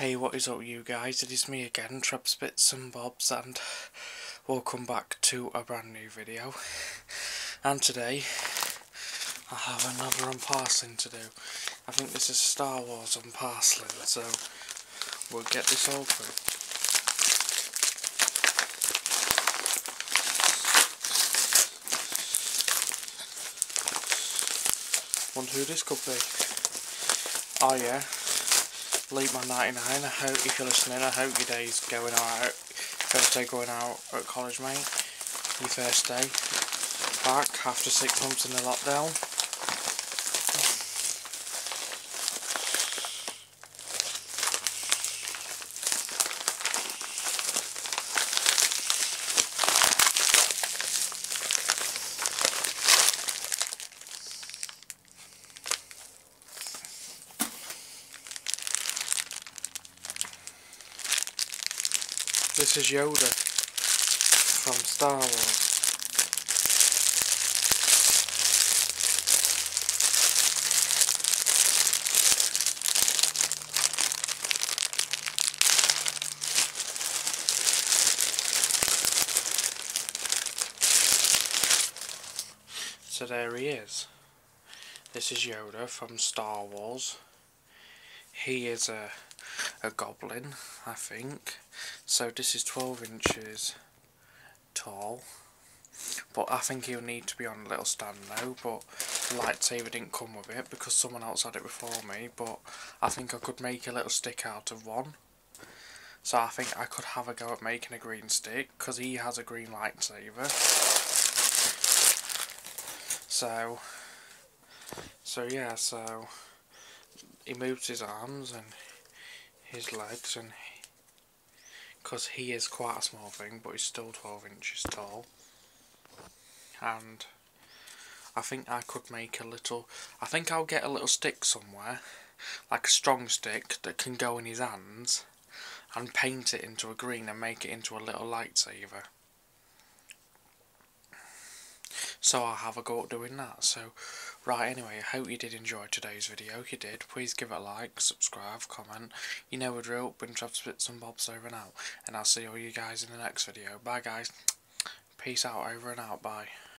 Hey, what is up you guys? It is me again, Trevs Bits and Bobs, and welcome back to a brand new video. And today, I have another unparceling to do. I think this is Star Wars unparceling, so we'll get this open. Wonder who this could be. Oh yeah, Leapman 99, I hope if you're listening, I hope your day's going alright. First day going out at college, mate. Your first day back after six months in the lockdown. This is Yoda from Star Wars. So there he is. This is Yoda from Star Wars. He is a a goblin, I think. So this is 12 inches tall. But I think he'll need to be on a little stand now, but the lightsaber didn't come with it because someone else had it before me, but I think I could make a little stick out of one. So I think I could have a go at making a green stick, because he has a green lightsaber. So, so yeah, so he moves his arms and his legs and because he is quite a small thing but he's still 12 inches tall. And I think I could make a little I think I'll get a little stick somewhere like a strong stick that can go in his hands and paint it into a green and make it into a little lightsaber so I'll have a go at doing that so Right, anyway, I hope you did enjoy today's video. If you did, please give it a like, subscribe, comment. You know the drill, been Trev Bits and Bobs over and out. And I'll see all you guys in the next video. Bye guys. Peace out, over and out, bye.